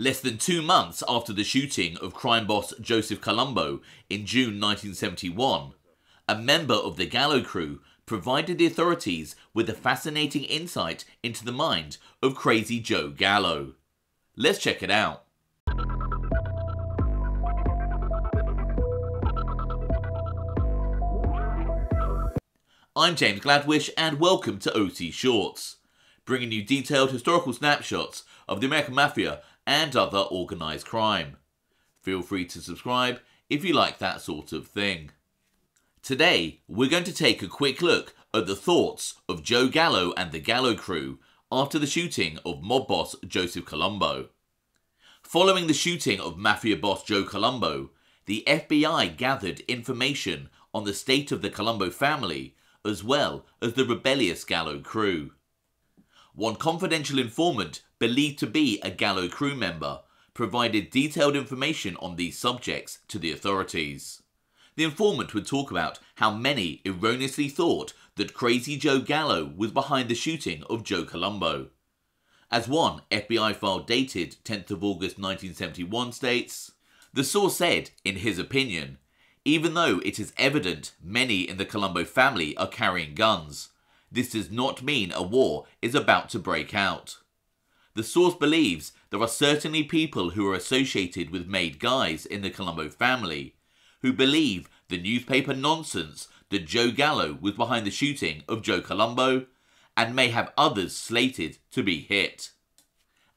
Less than two months after the shooting of crime boss Joseph Colombo in June 1971, a member of the Gallo crew provided the authorities with a fascinating insight into the mind of Crazy Joe Gallo. Let's check it out. I'm James Gladwish, and welcome to OC Shortz, bringing you detailed historical snapshots of the American Mafia and other organised crime. Feel free to subscribe if you like that sort of thing. Today, we're going to take a quick look at the thoughts of Joe Gallo and the Gallo crew after the shooting of mob boss Joseph Colombo. Following the shooting of mafia boss Joe Colombo, the FBI gathered information on the state of the Colombo family as well as the rebellious Gallo crew. One confidential informant, believed to be a Gallo crew member, provided detailed information on these subjects to the authorities. The informant would talk about how many erroneously thought that Crazy Joe Gallo was behind the shooting of Joe Colombo. As one FBI file dated 10th of August 1971 states, the source said, in his opinion, even though it is evident many in the Colombo family are carrying guns, this does not mean a war is about to break out. The source believes there are certainly people who are associated with made guys in the Colombo family who believe the newspaper nonsense that Joe Gallo was behind the shooting of Joe Colombo and may have others slated to be hit.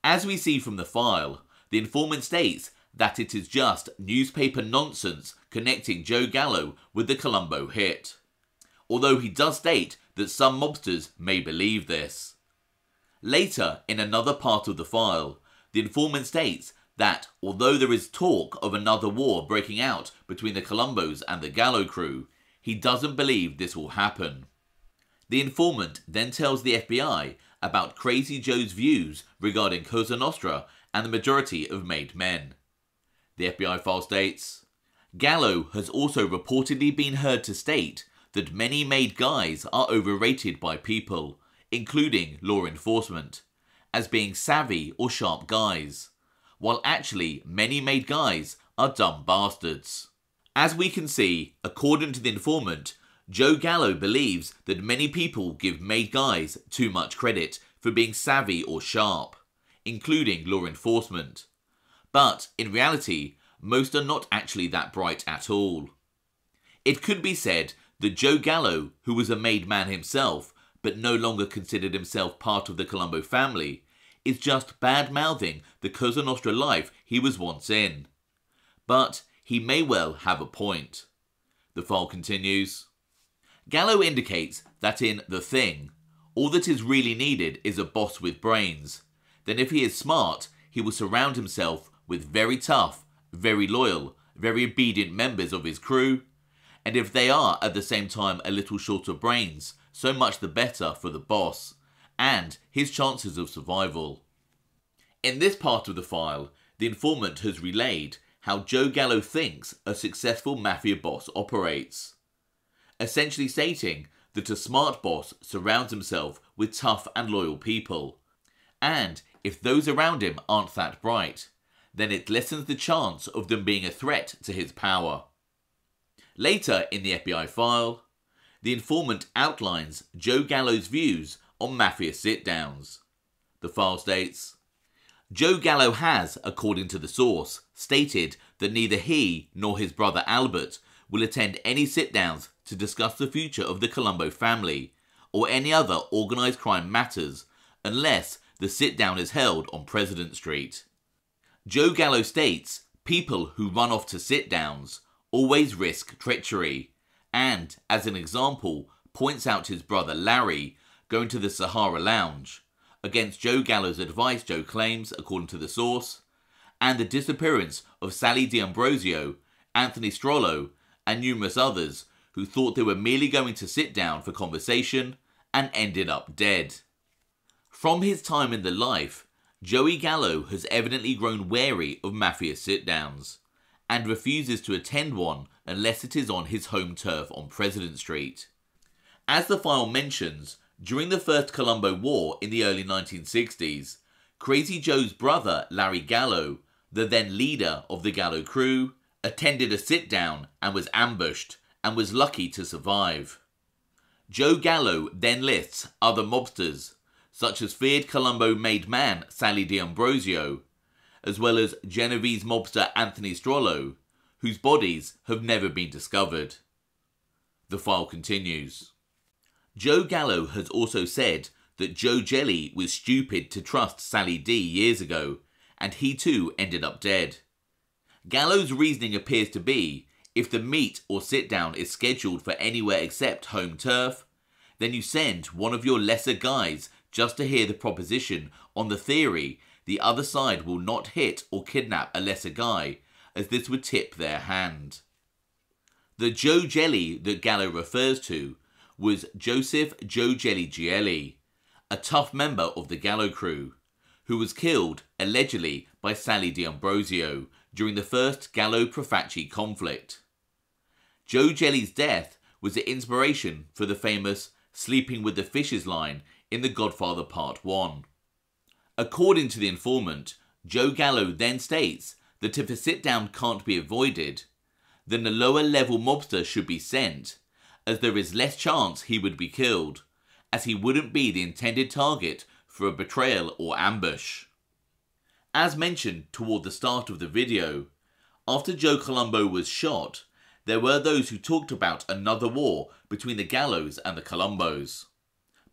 As we see from the file, the informant states that it is just newspaper nonsense connecting Joe Gallo with the Colombo hit. Although he does state that some mobsters may believe this. Later, in another part of the file, the informant states that although there is talk of another war breaking out between the Colombos and the Gallo crew, he doesn't believe this will happen. The informant then tells the FBI about Crazy Joe's views regarding Cosa Nostra and the majority of made men. The FBI file states Gallo has also reportedly been heard to state that many made guys are overrated by people, including law enforcement, as being savvy or sharp guys, while actually many made guys are dumb bastards. As we can see, according to the informant, Joe Gallo believes that many people give made guys too much credit for being savvy or sharp, including law enforcement. But in reality, most are not actually that bright at all. It could be said that Joe Gallo, who was a made man himself, but no longer considered himself part of the Colombo family, is just bad mouthing the Cosa Nostra life he was once in. But he may well have a point. The file continues. Gallo indicates that in The Thing, all that is really needed is a boss with brains. Then, if he is smart, he will surround himself with very tough, very loyal, very obedient members of his crew, and if they are at the same time a little short of brains, so much the better for the boss and his chances of survival. In this part of the file, the informant has relayed how Joe Gallo thinks a successful mafia boss operates, essentially stating that a smart boss surrounds himself with tough and loyal people, and if those around him aren't that bright, then it lessens the chance of them being a threat to his power. Later in the FBI file, the informant outlines Joe Gallo's views on mafia sit downs. The file states Joe Gallo has, according to the source, stated that neither he nor his brother Albert will attend any sit downs to discuss the future of the Colombo family or any other organised crime matters unless the sit down is held on President Street. Joe Gallo states people who run off to sit downs always risk treachery, and, as an example, points out his brother Larry going to the Sahara Lounge, against Joe Gallo's advice, Joe claims, according to the source, and the disappearance of Sally D'Ambrosio, Anthony Strollo, and numerous others who thought they were merely going to sit down for conversation and ended up dead. From his time in the life, Joey Gallo has evidently grown wary of mafia sit downs and refuses to attend one unless it is on his home turf on President Street. As the file mentions, during the First Colombo War in the early 1960s, Crazy Joe's brother, Larry Gallo, the then leader of the Gallo crew, attended a sit down and was ambushed and was lucky to survive. Joe Gallo then lists other mobsters, such as feared Colombo made man Sally D'Ambrosio, as well as Genovese mobster Anthony Strollo, whose bodies have never been discovered. The file continues. Joe Gallo has also said that Joe Jelly was stupid to trust Sally D years ago, and he too ended up dead. Gallo's reasoning appears to be if the meet or sit down is scheduled for anywhere except home turf, then you send one of your lesser guys just to hear the proposition on the theory the other side will not hit or kidnap a lesser guy, as this would tip their hand. The Joe Jelly that Gallo refers to was Joseph Joe Jelly Gioelli, a tough member of the Gallo crew, who was killed, allegedly, by Sally D'Ambrosio during the first Gallo Profaci conflict. Joe Jelly's death was the inspiration for the famous Sleeping with the Fishes line in The Godfather Part 1. According to the informant, Joe Gallo then states that if a sit down can't be avoided, then the lower level mobster should be sent, as there is less chance he would be killed, as he wouldn't be the intended target for a betrayal or ambush. As mentioned toward the start of the video, after Joe Colombo was shot, there were those who talked about another war between the Gallos and the Colombos.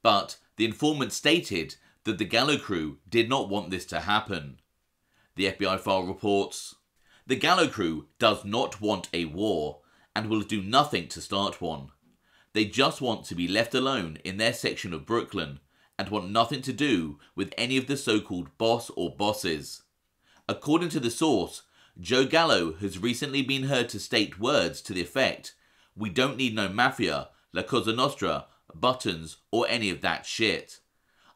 But the informant stated that the Gallo crew did not want this to happen. The FBI file reports The Gallo crew does not want a war and will do nothing to start one. They just want to be left alone in their section of Brooklyn and want nothing to do with any of the so called boss or bosses. According to the source, Joe Gallo has recently been heard to state words to the effect We don't need no mafia, La Cosa Nostra, buttons, or any of that shit.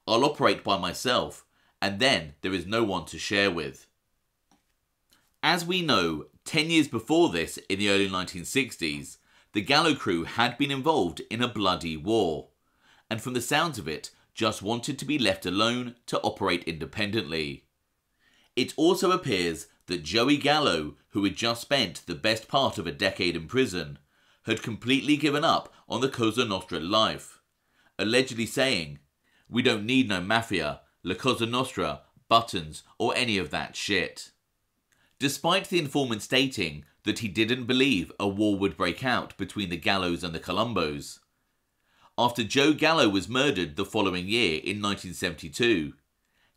I'll operate by myself, and then there is no one to share with. As we know, 10 years before this, in the early 1960s, the Gallo crew had been involved in a bloody war, and from the sounds of it, just wanted to be left alone to operate independently. It also appears that Joey Gallo, who had just spent the best part of a decade in prison, had completely given up on the Cosa Nostra life, allegedly saying, We don't need no mafia, La Cosa Nostra, buttons, or any of that shit. Despite the informant stating that he didn't believe a war would break out between the Gallos and the Colombos, after Joe Gallo was murdered the following year in 1972,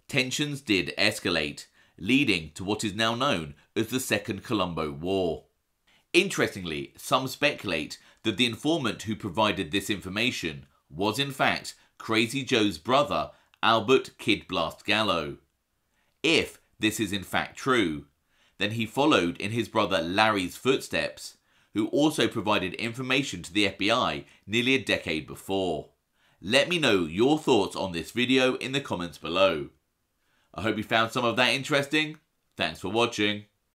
tensions did escalate, leading to what is now known as the Second Colombo War. Interestingly, some speculate that the informant who provided this information was in fact Crazy Joe's brother, Albert Kid Blast Gallo. If this is in fact true, then he followed in his brother Larry's footsteps who also provided information to the FBI nearly a decade before. Let me know your thoughts on this video in the comments below. I hope you found some of that interesting. Thanks for watching.